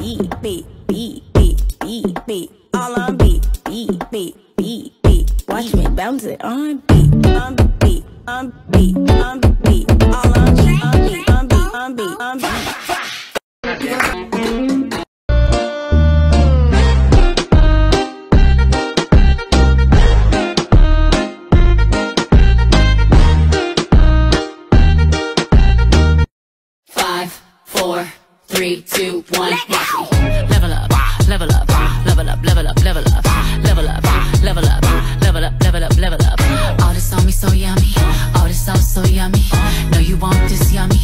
beat, beat, beat, beat, beat, beat. All on beat, beat, beat, beat, beat. Watch me bounce it on beat, on beat, on beat, on beat. On beat, on beat, on beat, on beat, on beat. Five, four three, two, one. Me. Level up, level up, level up, level up, level up, level up, level up, level up, level up, level up. All this on me so yummy. All this sauce so yummy. Know you want this yummy.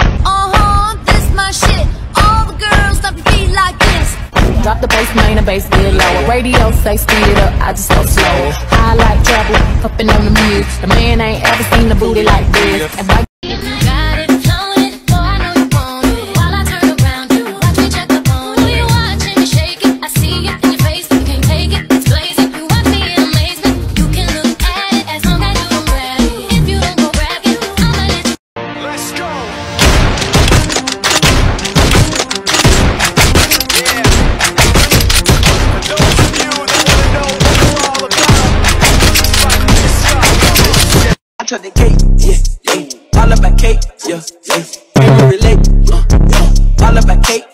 Uh-huh, this my shit. All the girls love to be like this. Drop the bass, main and bass get lower. Radio say speed it up, I just go slow. I like trouble, puffin' on the muse. The man ain't ever seen a booty like this. I the cake, yeah, yeah. All about cake, yeah, yeah. Can you relate? Uh, uh. All about cake,